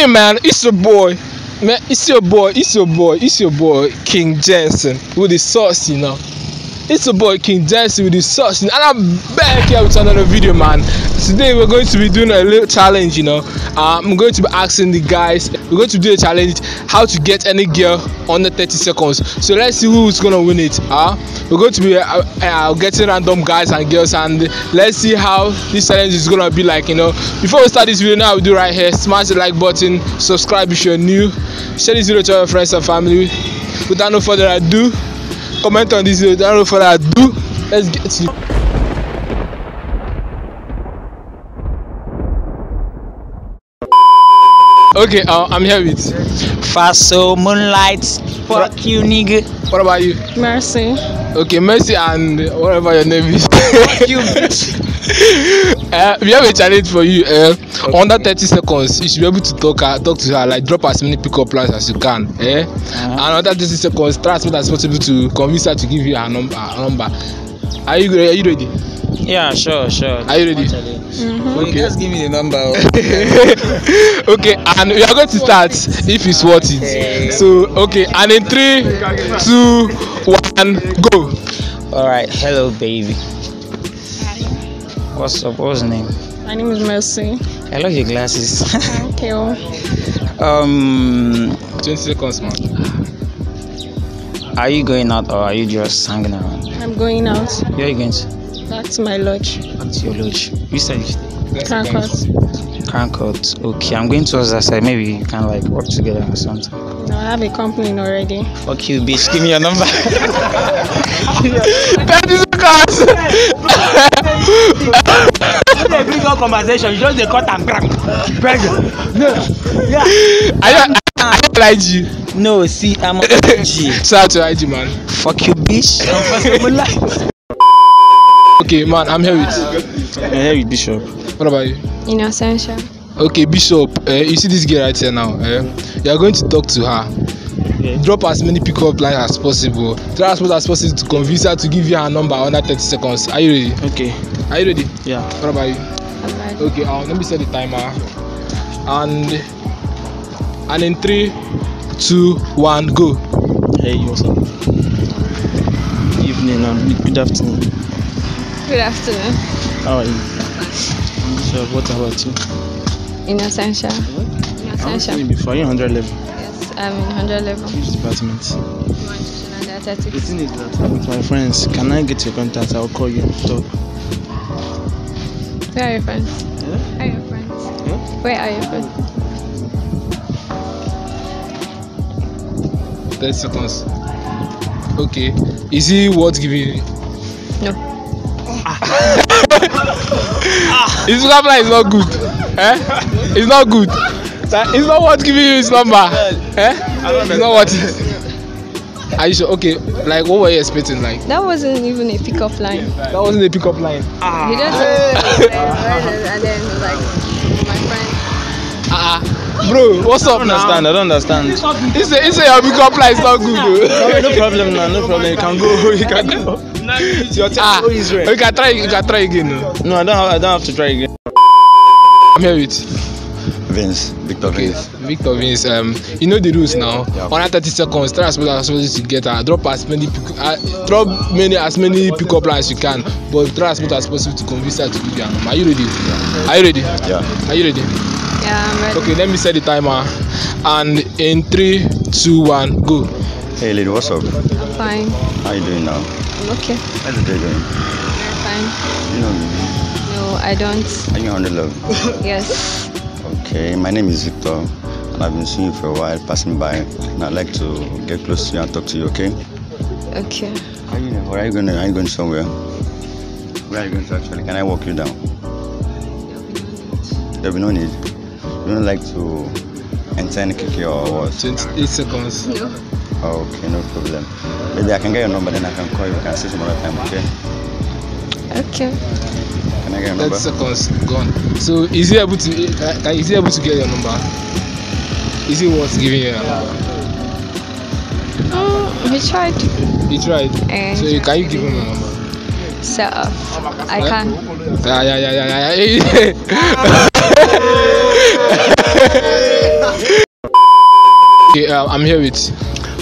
Hey man, it's your boy. Man, it's your boy, it's your boy, it's your boy, King Jenson with the sauce, you know. It's your boy King Jenson with the sauce, and I'm back here with another video, man. Today we're going to be doing a little challenge, you know. Uh, I'm going to be asking the guys, we're going to do a challenge how to get any girl under 30 seconds. So let's see who's gonna win it. Uh, we're going to be uh, uh, getting random guys and girls, and let's see how this challenge is gonna be like, you know. Before we start this video, now we do right here, smash the like button, subscribe if you're new, share this video to your friends and family. Without no further ado, comment on this video. Without no further ado, let's get to Okay, uh, I'm here with. Faso Moonlight. Fuck you, nigga. What about you? Mercy. Okay, Mercy and whatever your name is. Fuck you, bitch. Uh, we have a challenge for you. Uh, Under 30 seconds, you should be able to talk uh, talk to her, like drop as many pickup lines as you can. Eh? Uh-huh. And under 30 seconds, try as much as possible to convince her to give you her number. Her number. Are you ready? Are you ready? Yeah, sure, sure. Are you ready? Okay. Just give me the number. okay, and we are going to start if it's worth it. Okay. So, okay, and in three, two, one, go. All right. Hello, baby. What's up? What's your name? My name is Mercy. I love your glasses. Thank you. Um, um, 20 seconds, man. are you going out or are you just hanging around? I'm going out Where are you going to? back to my lodge. Back to your lodge. You said you 10 Crankot. seconds. Crankot. Okay, I'm going towards that side. Maybe you can like work together or something. No, I have a company already. Fuck you, bitch. Give me your number. 30 seconds. they bring up conversation, you just they cut and bang. Bang. No. Yeah. I don't, I don't like you. No, see, I'm on G. Shout out to IG, man. Fuck you, bitch. Okay, man, I'm here with. I'm here with Bishop. What about you? In Ascension. Okay, Bishop, uh, you see this girl right here now. Uh, you are going to talk to her. Okay. Drop as many pickup lines as possible. Try as much as possible to convince her to give you her number under 30 seconds. Are you ready? Okay. Are you ready? Yeah. What about you? I'm. Okay, uh, let me set the timer. And and in three, two, one, go. Hey, what's up? Evening and good afternoon. Good afternoon. How are you? So, what about you? In Ascension. In I was saying Ascension. before, are you 100 level? Yes, I'm in 100 level. Which department? Humanitarian and Athletics. thing is that with my friends. Can I get your contact? I'll call you and talk. Where are your friends? Yeah? Where are your friends? Yeah? Where are your friends? 30 seconds. Okay. Is he worth giving you? No. His pickup line is not good. Eh? It's not good. That- It's not worth giving you his number. Eh? It's not worth. Are you sure? Okay, like what were you expecting? Like That wasn't even a pickup line. that wasn't a pickup line. He just said, and then like, my friend. Ah, uh bro, what's I up don't now? understand. I don't understand. He say he say your pickup line is not good. no, Though. no problem now. No problem. You can go. You can go. Your ah, you can try. You can try again. no? No, I don't. Have, I don't have to try again. I'm here with Vince, Victor Vince. Victor Vince. Um, you know the rules now. Yeah. Under 30 seconds, try as much as possible to get her. Drop as many, pick, uh, drop many as many pickup lines you can, but try as much as possible to convince her to give you a number. Are you ready? Are you ready? Yeah. Are you ready? Yeah, I'm ready. Okay, let me set the timer. And in three, two, one, go. Hey lady, what's up? I'm Fine. How you doing now? I'm okay. How's the day going? Very fine. You know me. No, I don't. Are you on the love? Yes. Okay, my name is Victor and I've been seeing you for a while passing by and I'd like to get close to you and talk to you, okay? Okay. Are you, or are you going are you going somewhere? Where are you going to actually? Can I walk you down? There'll be no need. You don't like to enter any kiki or what? 28 seconds. No. Okay, no problem. Maybe I can get your number, then I can call you. We can see some other time, okay? Okay. Can I get your 30 seconds gone. So is he able to? Uh, is he able to get your number? Is he worth giving you your number? Mm, we tried. He tried. Eh, So you, can you give him your number? Set up. I can. Yeah, yeah, yeah, yeah, yeah. Okay, uh, I'm here with.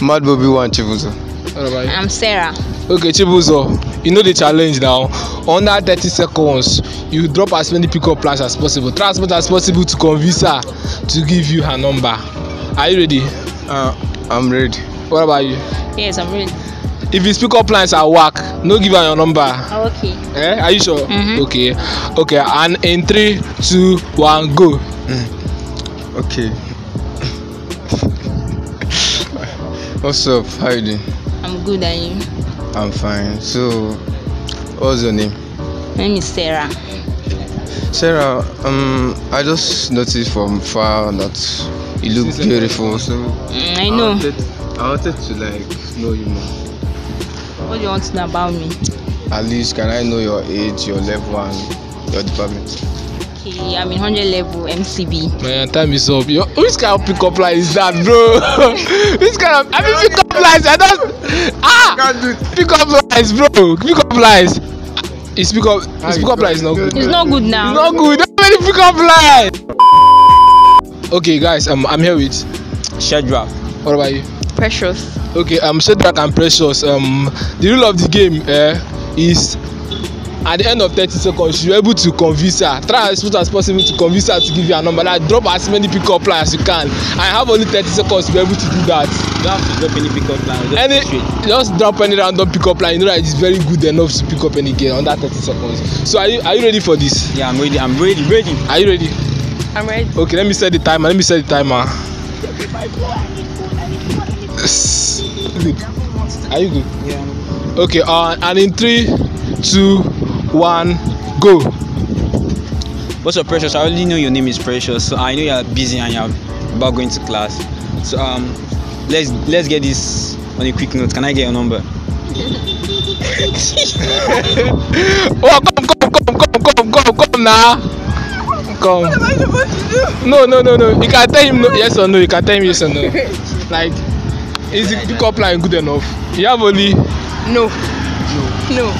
Mad Bobby One Chibuzo. What about you? I'm Sarah. Okay, Chibuzo, you know the challenge now. Under 30 seconds, you drop as many pickup lines as possible. Try as much as possible to convince her to give you her number. Are you ready? Uh, I'm ready. What about you? Yes, I'm ready. If his pickup lines are whack, no give her your number. Oh, okay. Eh? Are you sure? Mhm. Okay. Okay, and in three, two, one, go. Okay. What's up? How you doing? I'm good and you? I'm fine. So, what's your name? My name is Sarah. Sarah, um, I just noticed from far that you look beautiful. So, Mm, I know. wanted, I wanted to like know you more. What do you want to know about me? At least, can I know your age, your level, and your department? Okay, I'm in 100 level MCB. Man, time is up. Yo, which kind of pickup line is that, bro? which kind of I mean pickup lines? I don't ah pickup lines, bro. Pickup lines. It's pickup. It's pickup lines not good. It's not good now. It's not good. How many pickup lines? Okay, guys. Um, I'm here with. Shadrach. What about you? Precious. Okay, um, Shadrach and Precious. Um, the rule of the game eh, is at the end of thirty seconds you are able to convince her try as much as possible to convince her to give you her number like drop as many pickup line as you can and you have only thirty seconds to be able to do that You don't have to drop any pickup line. Just any straight. just drop any random pickup line you know that it's very good enough to pick up any girl under thirty seconds so are you are you ready for this Yeah, I'm ready. I'm ready. Ready. are you ready I'm ready. okay let me set the timer let me set the timer good are you good Yeah. okay uh, and in three two one go What's up, Precious? I already know your name is Precious, so I know you're busy and you're about going to class. So um, let's let's get this on a quick note. Can I get your number? oh come come come come come come come now come no no no no you can tell him no yes or no you can tell him yes or no like is the pickup line good enough you have only No. No.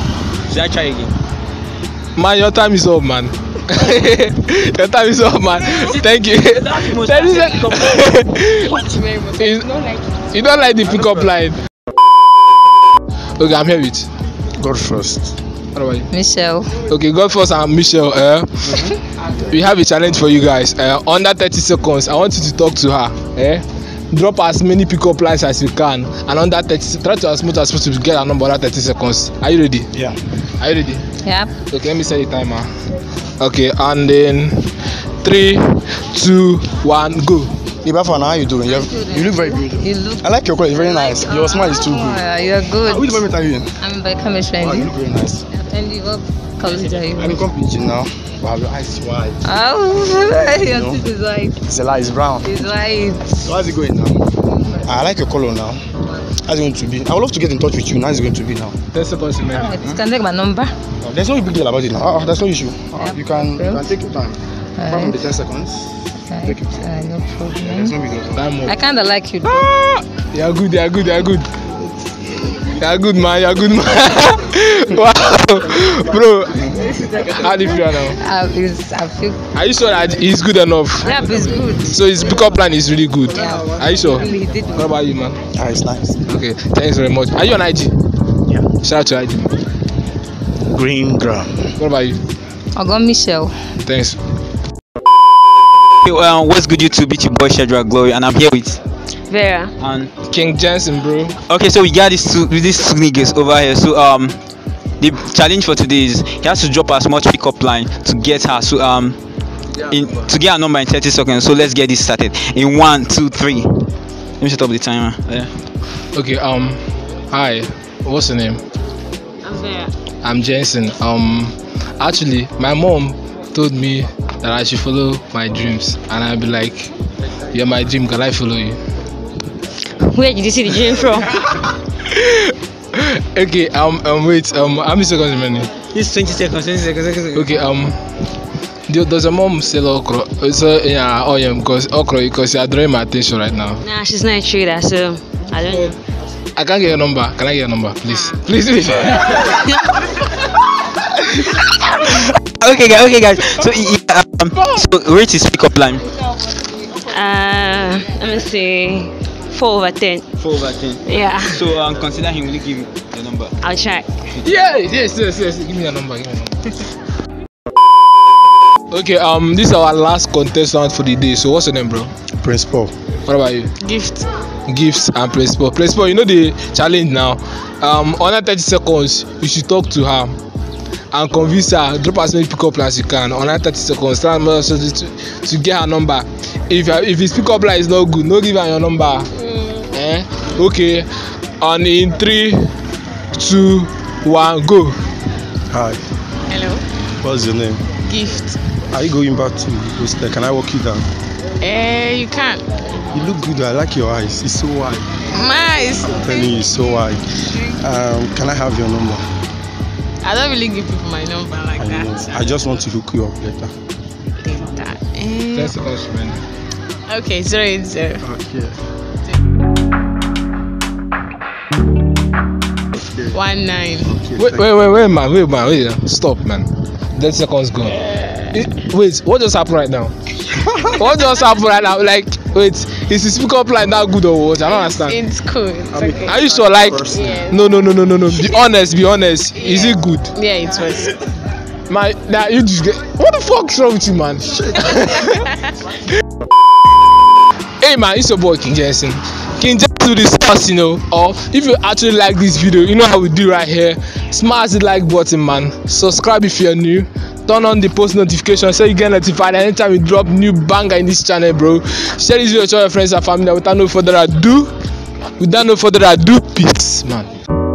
Should I try again? Man your time is up man. Your time is up man. Thank you. Thank you. You. Don't like the pickup line. Okay i'm here with God first. what about you? Michelle. okay god first and michelle eh? We have a challenge for you guys uh, under thirty seconds i want you to talk to her eh drop as many pickup lines as you can and under thirty try to as much as possible to get her number under thirty seconds are you ready Yeah. are you ready Yep. okay let me set the timer okay and then three two one go Ibafan, how you doing? You, have, you look very beautiful. You look. I like your color. It's very nice. Your smile is too good. yeah, you're good. Which department are you in? I'm in biochemistry. Oh, you look very nice. And you what college are you? I'm in competition now. Wow, your eyes is white. Oh, your No. teeth is white. It's a lie, it's brown. It's white. So how's it going now? I like your color now. How's it going to be? I would love to get in touch with you. How's it going to be now? ten seconds remaining You can take my number. Uh, There's no big deal about it now. Uh, there's no issue. Uh, Yeah. you can you can take your time. Apart from the 10 seconds. Take it. Uh, no There's problem. no big deal. time I kinda like you. Though. ah you are good you are good you are good are good man you are good man wow bro how do you feel now I, it's, I feel. are you sure that he's good enough Yeah, it's good. so his pickup line is really good Yeah. are you sure Really, he did. what about you man Ah, it's nice. okay thanks very much are you on ig Yeah. shout out to ig Green gram. what about you I got Michelle. thanks Okay, well, what's good YouTube? It's your boy Shadrach Glory, and I'm here with Vera. and king jenson bro okay. So we got these two these two niggas over here. So um, the challenge for today is he has to drop as much pickup line to get her. So um, in to get her number in 30 seconds. So let's get this started. In one, two, three. Let me set up the timer. Yeah. okay um hi what's your name I'm Vera. i'm jenson um actually my mom told me that i should follow my dreams and i'll be like you're my dream can i follow you Where did you see the dream from? okay um um wait um how many seconds remaining It's 20 seconds. 20 seconds. 20 seconds. okay um do- does your mom sell okra Uh, so yeah oh yeah because okra because you are drawing my attention right now nah, she's not a trader, so I don't know. i can't get your number can i get your number please please please okay, guys. Okay, guys. So yeah, um, so rate his pickup line. Uh, let me see. Four over ten. Four over ten. Yeah, So um, consider him. Will you give the number? I'll try. Yeah, yes, yes, yes. Give me your number. Give me your number. okay, um, this is our last contestant for the day. So, what's your name, bro? Prince Paul. What about you? Gift. Gifts and principal. Principal, you know the challenge now. Um, under 30 seconds, you should talk to her and convince her. Drop as many pickup lines as you can. Under 30 seconds, try to, to, to get her number. If her, if his pickup line is not good, no give her your number. Eh? Okay. And in three, two, one, go. Hi. Hello. What's your name? Gift. Are you going back to hostel? Can I walk you down? Eh, you can. You look good. I like your eyes. It's so wide. Nice. I'm telling you, it's so wide. Um, can I have your number? I don't really give people my number like I that. know. so I just want to hook you up later. that. Eh, seconds remaining. okay, zero eight zero. Okay. One nine. Wait, wait, wait, wait, man, wait, man, wait. Stop, man. 30 seconds gone. Eh, Wait, what just happened right now? what just happened right now? Like, wait, is the pickup line that good or what? I don't understand. It's cool. It's okay. Are you sure? Like, Yeah. no, no, no, no, no, no. Be honest, be honest. Is it good? Yeah, it was. My, nah, you just get. What the fuck's wrong with you, man? hey, man, it's your boy King Jenson. Do this us, you know. Or if you actually like this video, you know how we do right here. Smash the like button, man. Subscribe if you're new. Turn on the post notification so you get notified anytime we drop new banger in this channel, bro. Share this video all your friends and family. Without no further ado, without no further ado, peace, man.